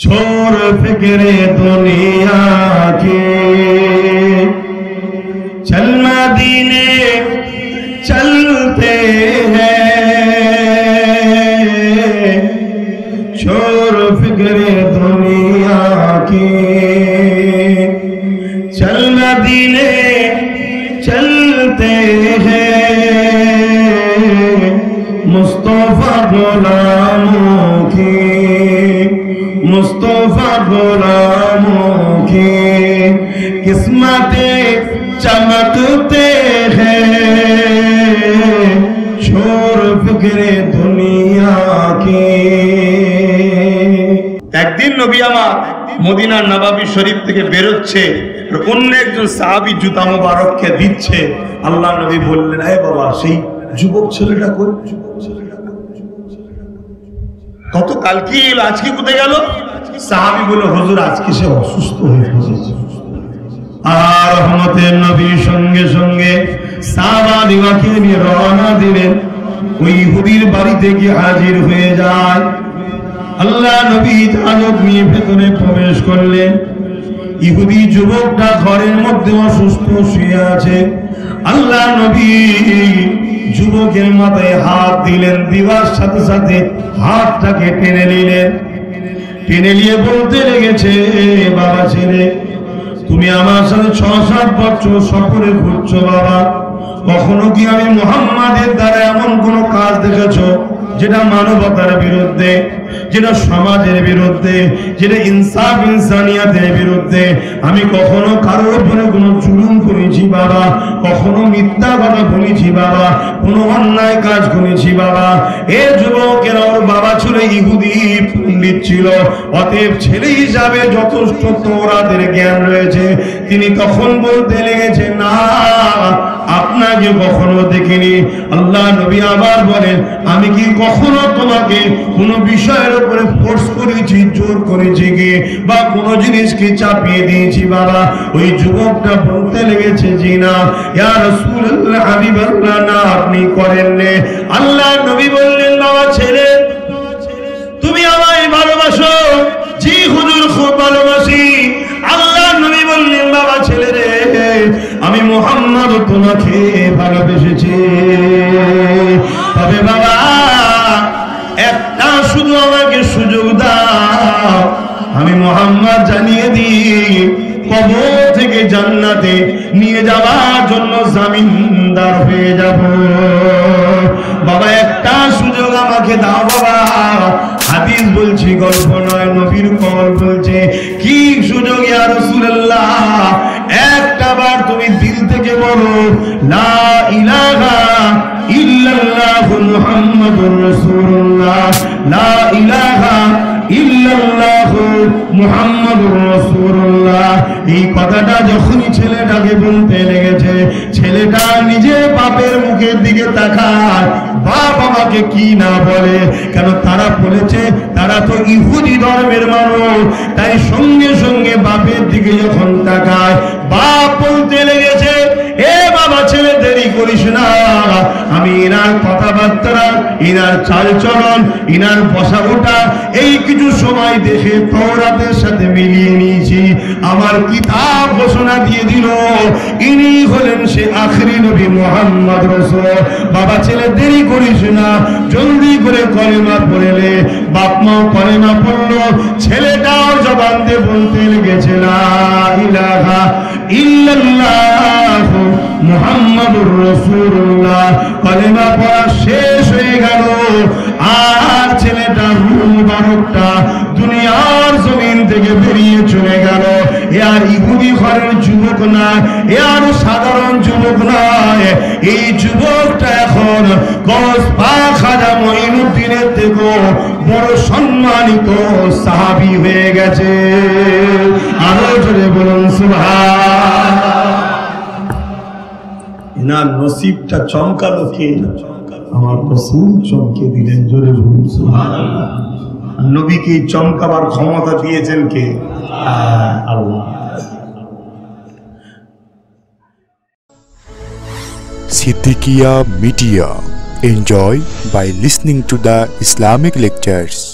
छोड़ फ़िक्र दुनिया के। चल मदीने चलते हैं। छोड़ फ़िक्र दुनिया की। चल मदीने चलते हैं। मुस्तफ़ा गुलामों মুস্তফা গোলামুখী কিসমতে চমকতে হোর ফিকরে দুনিয়া একদিন নবী আমার মদিনার নবাবী শরীফ থেকে বেরোচ্ছে অন্য একজন সাহাবি জুতা মোবারককে দিচ্ছে। আল্লাহ নবী বললেন হ্যাঁ বাবা, সেই যুবক ছেলেটা কই? যুবক ছেলে কত কালকে এলো? আজকে কোথায় গেল? সাহাবি বলে হুজুর, আজকে সে অসুস্থ হয়ে পড়েছে। আর রহমতের নবীর সঙ্গে সঙ্গে সাহাবাদিগকে নিয়ে রওনা দিলেন। ওই ইহুদির বাড়িতে গিয়ে হাজির হয়ে যায়। আল্লাহ নবী জানক নিয়ে ভেতরে প্রবেশ করলেন। ইহুদি যুবকটা ঘরের মধ্যে অসুস্থ শুয়ে আছে। আল্লাহ নবী যুবকের মাথায় হাত দিলেন দিবার সাথে সাথে হাতটাকে টেনে নিলেন। টেনে নিয়ে বলতে লেগেছে, বাবা ছেলে, তুমি আমার সাথে ছ সাত বছর সফরে ঘুরছো বাবা। কখনো কি আমি মোহাম্মদের দ্বারা এমন কোন কাজ দেখেছ যেটা মানবতার বিরুদ্ধে যেটা সমাজের বিরুদ্ধে, যেটা ইনসাফ ইনসানিয়াতের বিরুদ্ধে, আমি কখনো কারোর উপরে কোনো জুলুম করেছি বাবা, কখনো মিথ্যা কথা বলেছি বাবা, কোনো অন্যায় কাজ করেছি বাবা। এ যুবকের ওর বাবা ছিল ইহুদি পণ্ডিত ছিল, অতএব ছেলে হিসাবে যথেষ্ট তোরাদের জ্ঞান রয়েছে। তিনি তখন বলতে লেগেছে না আপনাকে কখনো দেখিনি। আল্লাহ নবী আবার বলেন, আমি কি কখনো তোমাকে কোনো বিষয়ের উপরে ফোর্স করেছি, জোর করেছি কি? বা কোনো জিনিসকে চাপিয়ে দিয়েছি, বাবা? ওই যুবকটা বলতে লেগেছে জি না রাসূলুল্লাহ, হাবিবাল্লাহ, না, আপনি করেন নে। আল্লাহ নবী বললেন, বাবা ছেলে তুমি আমায় ভালোবাসো। তোমাকে ভালোবেসেছি। তবে বাবা, একটা শুধু আমাকে সুযোগ দাও। আমি মোহাম্মদ জানিয়ে দিই, কবর থেকে জান্নাতে নিয়ে যাওয়ার জন্য জামিনদার হয়ে যাব। বাবা, একটা সুযোগ আমাকে দাও বাবা। ইলাহা ইল্লাল্লাহ মুহাম্মাদুর রাসূলুল্লাহ। লা ইলাহা ইল্লাল্লাহ মুহাম্মাদুর রাসূলুল্লাহ। এই কথাটা যখনই ছেলেটাকে বলতে লেগেছে, ছেলেটা নিজে বাপের মুখের দিকে তাকায়। বাপ আমাকে কি না বলে? কেন তারা বলেছে, তারা তো ইহুদি ধর্মের মানুষ। তাই সঙ্গে সঙ্গে বাপের দিকে যখন তাকায়, বাপ বলতে করিস না। আমি ইনার কথাবার্তা, ইনার চালচলন, ইনার বসা ওঠা এই কিছু সময় দেখে তওরাতের সাথে মিলিয়ে নিয়েছি। আমার কিতাব ঘোষণা দিয়ে দিল, ইনি হলেন সে আখরি নবী মোহাম্মদ রসুল। বাবা ছেলে, দেরি করিস না, জলদি করে কলেমা পড়েলে বাপ মাও কলেমা পড়ল, ছেলেটাও জবান দিয়ে বলতে লেগেছে না ইলাহা ইল্লাল্লাহ। মুহাম্মাদুর রাসূলুল্লাহ। কলেমা পড়া শেষ হয়ে গেল। আর ছেলেটা রূহ মুবারকটা দুনিয়ার জমিন থেকে বেরিয়ে চলে গেল। এ আর ইহুদি ঘরের যুবক এ আর সাধারণ যুবক নয়। এই যুবকটা এখন কস পা খাজা মঈনুদ্দিনের থেকে বড় সম্মানিত সাহাবী হয়ে গেছে। আরও জোরে বলুন, সুবহান এনার নসিবটা চমকালো কে আমার রসুল চমকে দিলেন জোরে নবীকে চমকাবার ক্ষমতা দিয়েছেন কে Siddiqia Media. Enjoy by listening to the Islamic lectures.